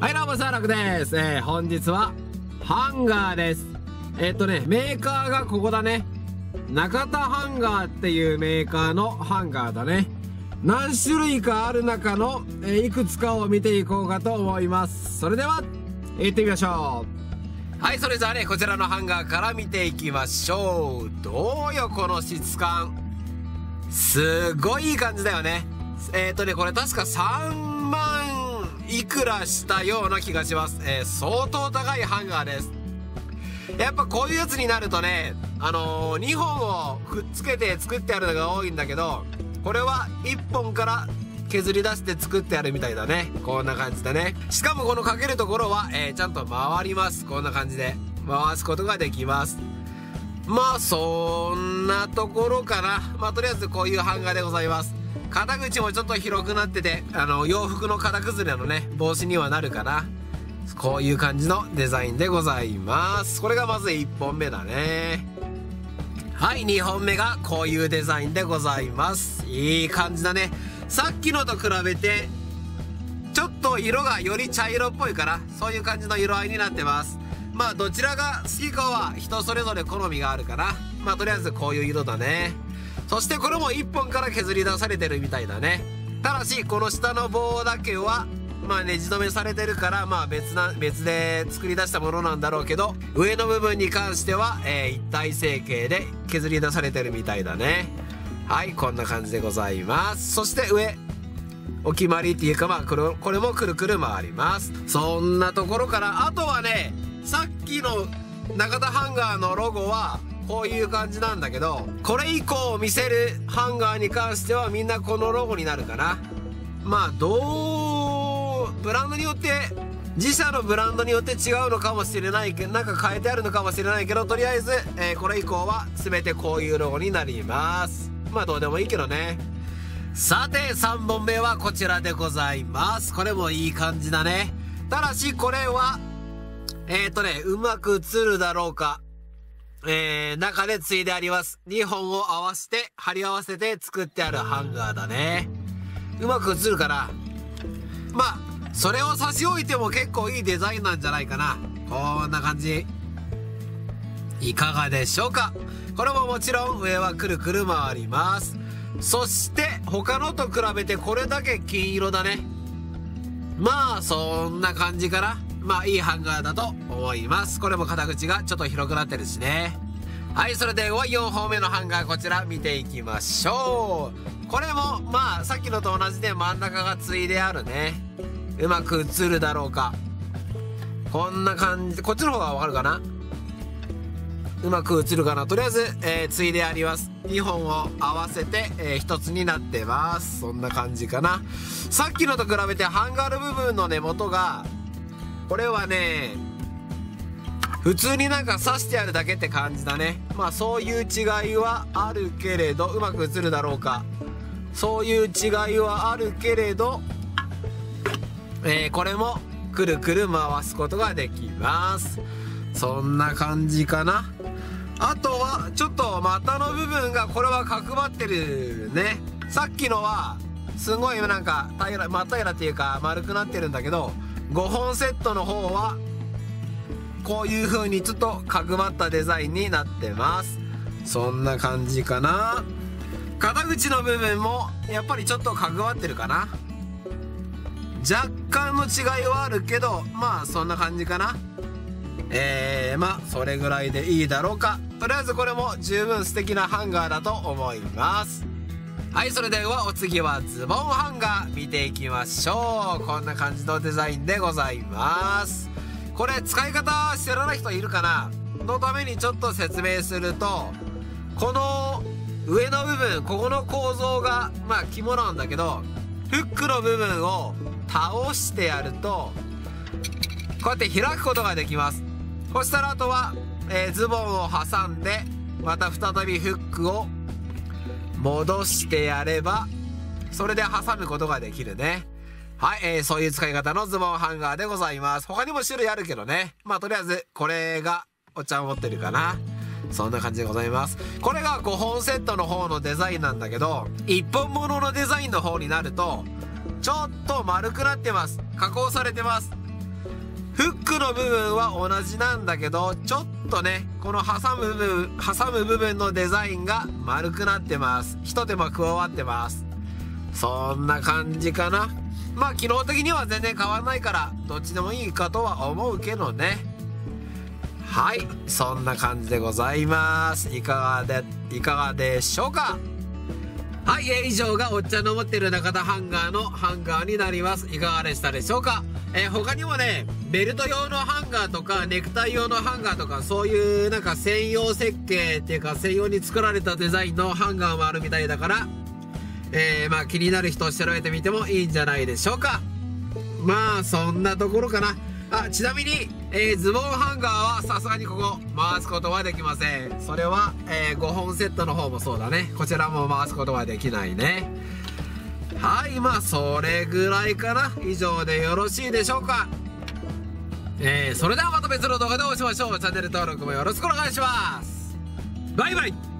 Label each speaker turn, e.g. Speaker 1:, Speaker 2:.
Speaker 1: はい、どうも、サーラクです。えー、本日は、ハンガーです。えーっとね、メーカーがここだね。中田ハンガーっていうメーカーのハンガーだね。何種類かある中の、えーいくつかを見ていこうかと思います。それでは、行ってみましょう。はい、それじゃあね、こちらのハンガーから見ていきましょう。どうよ、この質感。すごいいい感じだよね。えっ、とね、これ確か3いくらしたような気がします。えー相当高いハンガーです。やっぱこういうやつになるとね、あのー、2本をくっつけて作ってあるのが多いんだけど、これは1本から削り出して作ってあるみたいだね。こんな感じでね。しかもこのかけるところは、えーちゃんと回ります。こんな感じで。回すことができます。まあそんなところかなまあとりあえずこういうハンガーでございます肩口もちょっと広くなっててあの洋服の型崩れのね防止にはなるかなこういう感じのデザインでございます。これがまず1本目だね。はい2本目がこういうデザインでございます。いい感じだね。さっきのと比べてちょっと色がより茶色っぽいかなそういう感じの色合いになってます。まあどちらが好きかは人それぞれ好みがあるかなまあとりあえずこういう色だね。そしてこれも1本から削り出されてるみたいだね。ただしこの下の棒だけはまあネジ止めされてるからまあ別な別で作り出したものなんだろうけど上の部分に関しては、えー一体成形で削り出されてるみたいだね。はいこんな感じでございます。そして上お決まりっていうかまあこれこれもくるくる回ります。そんなところからあとはねさっきの中田ハンガーのロゴはこういう感じなんだけどこれ以降見せるハンガーに関してはみんなこのロゴになるかなまあどうブランドによって自社のブランドによって違うのかもしれないけどなんか変えてあるのかもしれないけどとりあえず、えーこれ以降は全てこういうロゴになります。まあどうでもいいけどね。さて3本目はこちらでございます。これもいい感じだね。ただしこれはえっ、ー、とねうまく映るだろうか。えー、中でついであります。2本を合わせて貼り合わせて作ってあるハンガーだね。うまく映るかなまあそれを差し置いても結構いいデザインなんじゃないかな。こんな感じ。いかがでしょうか。これももちろん上はくるくる回ります。そして他のと比べてこれだけ金色だね。まあそんな感じかな。まあいいハンガーだと思います。これも肩口がちょっと広くなってるしね。はいそれでは4本目のハンガーこちら見ていきましょう。これもまあさっきのと同じで真ん中がついであるね。うまく映るだろうか。こんな感じこっちの方がわかるかな？うまく映るかな？とりあえず、えーついであります。2本を合わせて、え1つになってます。そんな感じかな。さっきのと比べてハンガーの部分の根元がこれはね普通になんか刺してあるだけって感じだね。まあそういう違いはあるけれどうまく映るだろうか。そういう違いはあるけれどえーこれもくるくる回すことができます。そんな感じかな。あとはちょっと股の部分がこれは角張ってるね。さっきのはすごいなんか平ら真っ平らっていうか丸くなってるんだけど5本セットの方はこういう風にちょっと角張ったデザインになってます。そんな感じかな。肩口の部分もやっぱりちょっと角張ってるかな。若干の違いはあるけどまあそんな感じかな。えー、まあそれぐらいでいいだろうか。とりあえずこれも十分素敵なハンガーだと思います。はいそれではお次はズボンハンガー見ていきましょう。こんな感じのデザインでございます。これ使い方知らない人いるかな？のためにちょっと説明するとこの上の部分ここの構造がまあ肝なんだけどフックの部分を倒してやるとこうやって開くことができます。そしたらあとは、えーズボンを挟んでまた再びフックを戻してやればそれで挟むことができるね。はい、えーそういう使い方のズボンハンガーでございます。他にも種類あるけどね。まあとりあえずこれがお茶を持ってるかな。そんな感じでございます。これが5本セットの方のデザインなんだけど1本物のデザインの方になるとちょっと丸くなってます。加工されてます。フックの部分は同じなんだけど、ちょっとね、この挟む部分、挟む部分のデザインが丸くなってます。ひと手間加わってます。そんな感じかな。まあ機能的には全然変わんないから、どっちでもいいかとは思うけどね。はい、そんな感じでございます。いかがで、いかがでしょうか？はい、えー、以上がおっちゃんの持ってる中田ハンガーのハンガーになります。いかがでしたでしょうか？えー、他にもね、ベルト用のハンガーとか、ネクタイ用のハンガーとか、そういうなんか専用設計っていうか、専用に作られたデザインのハンガーもあるみたいだから、えー、まあ気になる人を調べてみてもいいんじゃないでしょうか。まあ、そんなところかな。あ、ちなみに、えー、ズボンハンガーはさすがにここ回すことはできません。それは、えー、5本セットの方もそうだね。こちらも回すことはできないね。はい、まあ、それぐらいかな。以上でよろしいでしょうか。えー、それではまた別の動画でお会いしましょう。チャンネル登録もよろしくお願いします。バイバイ